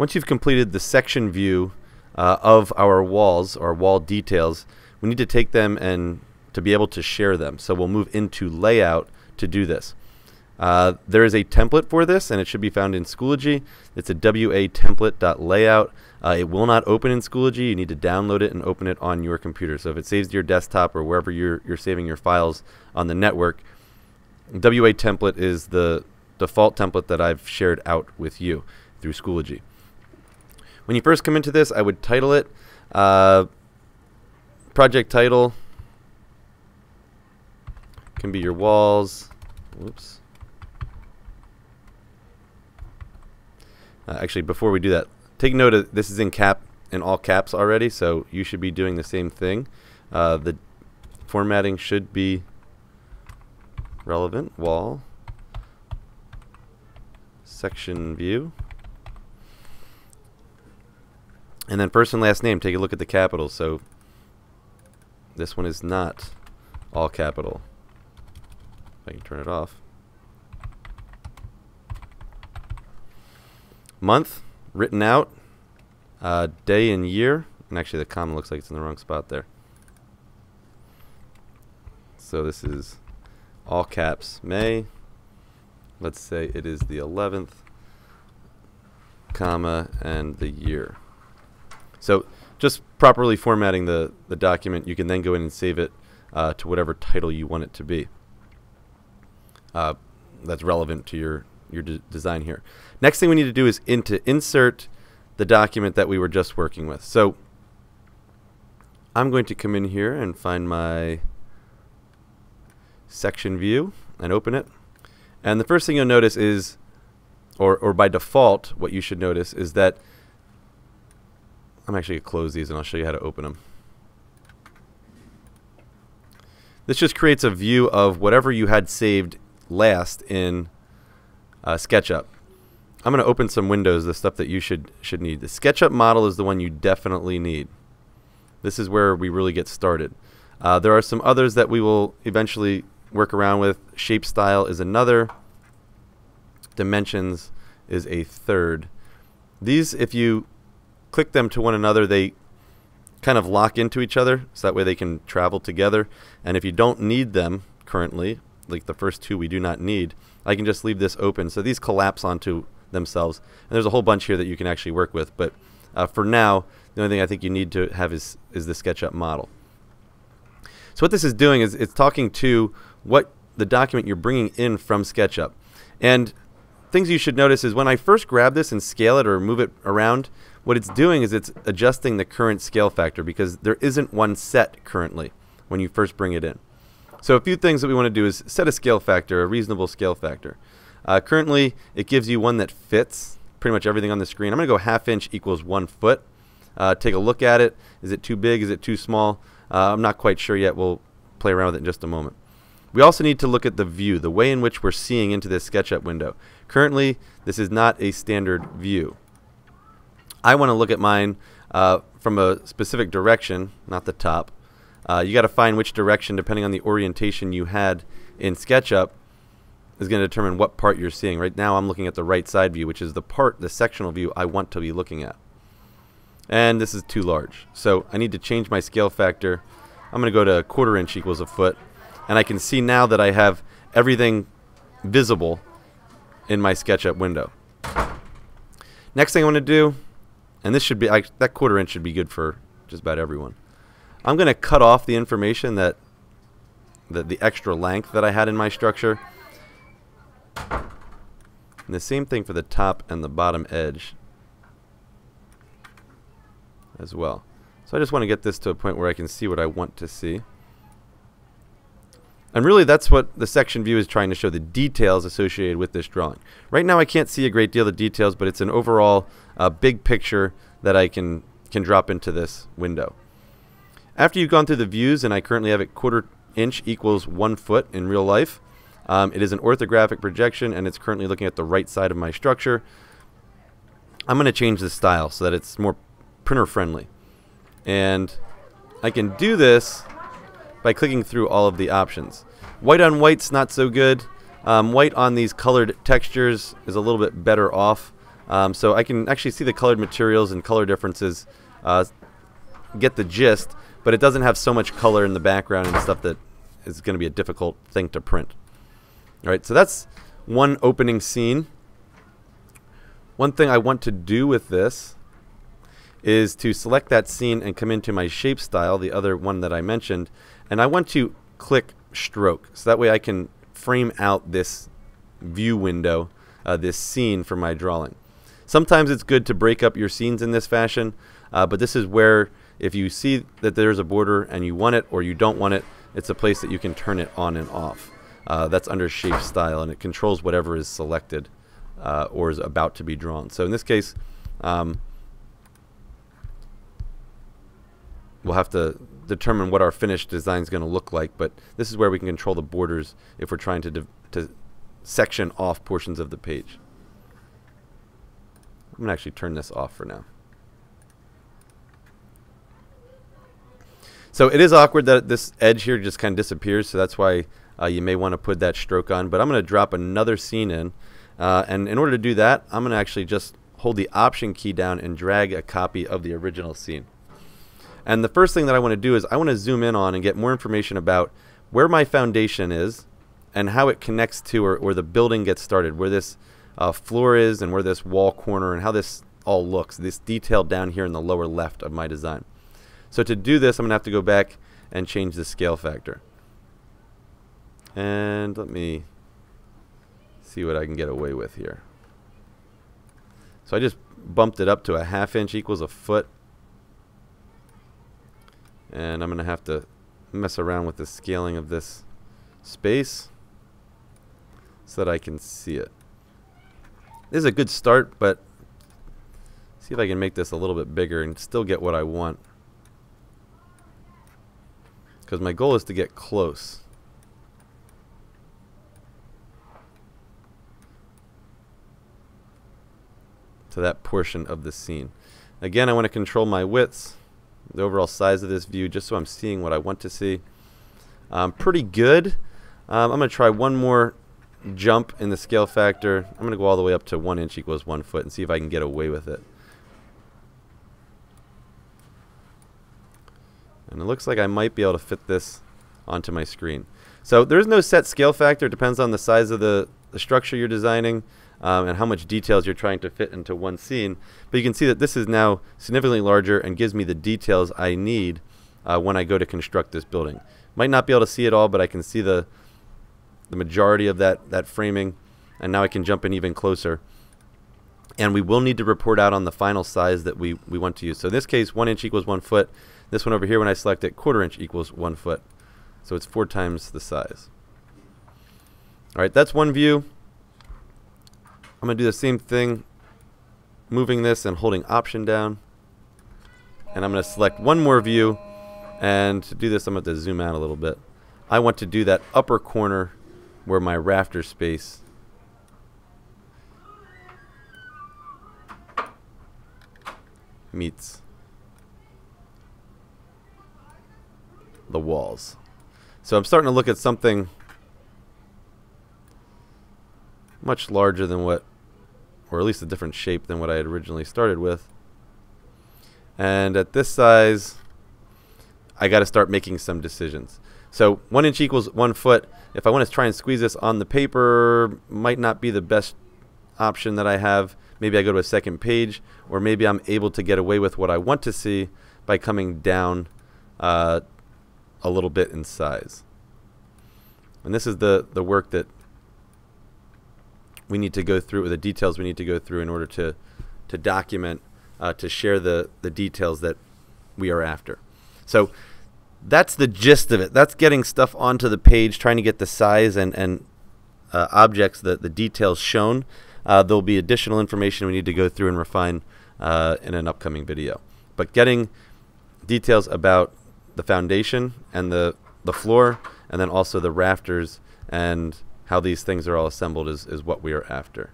Once you've completed the section view uh, of our walls, our wall details, we need to take them and to be able to share them. So we'll move into layout to do this. Uh, there is a template for this, and it should be found in Schoology. It's a WA template.layout. Uh, it will not open in Schoology. You need to download it and open it on your computer. So if it saves to your desktop or wherever you're, you're saving your files on the network, WA template is the default template that I've shared out with you through Schoology. When you first come into this, I would title it uh, project title can be your walls. Whoops. Uh, actually, before we do that, take note of this is in cap in all caps already, so you should be doing the same thing. Uh, the formatting should be relevant. Wall. Section view. And then first and last name, take a look at the capitals. So this one is not all capital. I can turn it off. month written out, uh, day and year, and actually the comma looks like it's in the wrong spot there. So this is all caps May. Let's say it is the 11th, comma, and the year. So just properly formatting the, the document, you can then go in and save it uh, to whatever title you want it to be. Uh, that's relevant to your your de design here. Next thing we need to do is in to insert the document that we were just working with. So I'm going to come in here and find my section view and open it. And the first thing you'll notice is, or, or by default, what you should notice is that I'm actually going to close these and I'll show you how to open them. This just creates a view of whatever you had saved last in uh, SketchUp. I'm going to open some windows, the stuff that you should should need. The SketchUp model is the one you definitely need. This is where we really get started. Uh, there are some others that we will eventually work around with. Shape style is another. Dimensions is a third. These, if you click them to one another, they kind of lock into each other, so that way they can travel together. And if you don't need them currently, like the first two we do not need, I can just leave this open. So these collapse onto themselves. And there's a whole bunch here that you can actually work with. But uh, for now, the only thing I think you need to have is, is the SketchUp model. So what this is doing is it's talking to what the document you're bringing in from SketchUp. And things you should notice is when I first grab this and scale it or move it around, what it's doing is it's adjusting the current scale factor because there isn't one set currently when you first bring it in. So a few things that we want to do is set a scale factor, a reasonable scale factor. Uh, currently, it gives you one that fits pretty much everything on the screen. I'm going to go half inch equals one foot. Uh, take a look at it. Is it too big? Is it too small? Uh, I'm not quite sure yet. We'll play around with it in just a moment. We also need to look at the view, the way in which we're seeing into this SketchUp window. Currently, this is not a standard view. I want to look at mine uh, from a specific direction, not the top. Uh, you got to find which direction, depending on the orientation you had in SketchUp, is going to determine what part you're seeing. Right now, I'm looking at the right side view, which is the part, the sectional view I want to be looking at. And this is too large. So I need to change my scale factor. I'm going to go to quarter inch equals a foot. And I can see now that I have everything visible in my SketchUp window. Next thing I want to do, and this should be, I, that quarter inch should be good for just about everyone. I'm going to cut off the information that the, the extra length that I had in my structure. And the same thing for the top and the bottom edge as well. So I just want to get this to a point where I can see what I want to see. And really that's what the section view is trying to show, the details associated with this drawing. Right now I can't see a great deal of details, but it's an overall uh, big picture that I can, can drop into this window. After you've gone through the views, and I currently have it quarter inch equals one foot in real life, um, it is an orthographic projection, and it's currently looking at the right side of my structure. I'm going to change the style so that it's more printer friendly. And I can do this by clicking through all of the options. White on white's not so good. Um, white on these colored textures is a little bit better off. Um, so I can actually see the colored materials and color differences, uh, get the gist, but it doesn't have so much color in the background and stuff that is going to be a difficult thing to print. All right, so that's one opening scene. One thing I want to do with this is to select that scene and come into my shape style, the other one that I mentioned, and I want to click stroke. So that way I can frame out this view window, uh, this scene for my drawing. Sometimes it's good to break up your scenes in this fashion, uh, but this is where if you see that there's a border and you want it or you don't want it, it's a place that you can turn it on and off. Uh, that's under shape style and it controls whatever is selected uh, or is about to be drawn. So in this case, um, we'll have to determine what our finished design is going to look like, but this is where we can control the borders if we're trying to, to section off portions of the page. I'm going to actually turn this off for now. So it is awkward that this edge here just kind of disappears, so that's why uh, you may want to put that stroke on. But I'm going to drop another scene in. Uh, and in order to do that, I'm going to actually just hold the Option key down and drag a copy of the original scene. And the first thing that I want to do is I want to zoom in on and get more information about where my foundation is and how it connects to or, or the building gets started, where this uh, floor is and where this wall corner and how this all looks, this detail down here in the lower left of my design. So to do this, I'm going to have to go back and change the scale factor. And let me see what I can get away with here. So I just bumped it up to a half inch equals a foot. And I'm going to have to mess around with the scaling of this space so that I can see it. This is a good start, but see if I can make this a little bit bigger and still get what I want. Because my goal is to get close. to that portion of the scene. Again, I want to control my widths, the overall size of this view, just so I'm seeing what I want to see. Um, pretty good. Um, I'm going to try one more jump in the scale factor. I'm going to go all the way up to 1 inch equals 1 foot and see if I can get away with it. And it looks like I might be able to fit this onto my screen. So there is no set scale factor. It depends on the size of the, the structure you're designing um, and how much details you're trying to fit into one scene. But you can see that this is now significantly larger and gives me the details I need uh, when I go to construct this building. Might not be able to see it all, but I can see the the majority of that, that framing, and now I can jump in even closer. And we will need to report out on the final size that we, we want to use. So in this case, 1 inch equals 1 foot. This one over here, when I select it, quarter inch equals 1 foot. So it's four times the size. All right, that's one view. I'm going to do the same thing, moving this and holding Option down. And I'm going to select one more view. And to do this, I'm going to zoom out a little bit. I want to do that upper corner where my rafter space meets the walls. So I'm starting to look at something much larger than what or at least a different shape than what I had originally started with. And at this size, I got to start making some decisions. So one inch equals one foot. If I want to try and squeeze this on the paper, might not be the best option that I have. Maybe I go to a second page, or maybe I'm able to get away with what I want to see by coming down uh, a little bit in size. And this is the, the work that we need to go through, the details we need to go through in order to, to document, uh, to share the, the details that we are after. So that's the gist of it. That's getting stuff onto the page, trying to get the size and, and uh, objects, the, the details shown. Uh, there'll be additional information we need to go through and refine uh, in an upcoming video. But getting details about the foundation and the, the floor, and then also the rafters and how these things are all assembled is, is what we are after.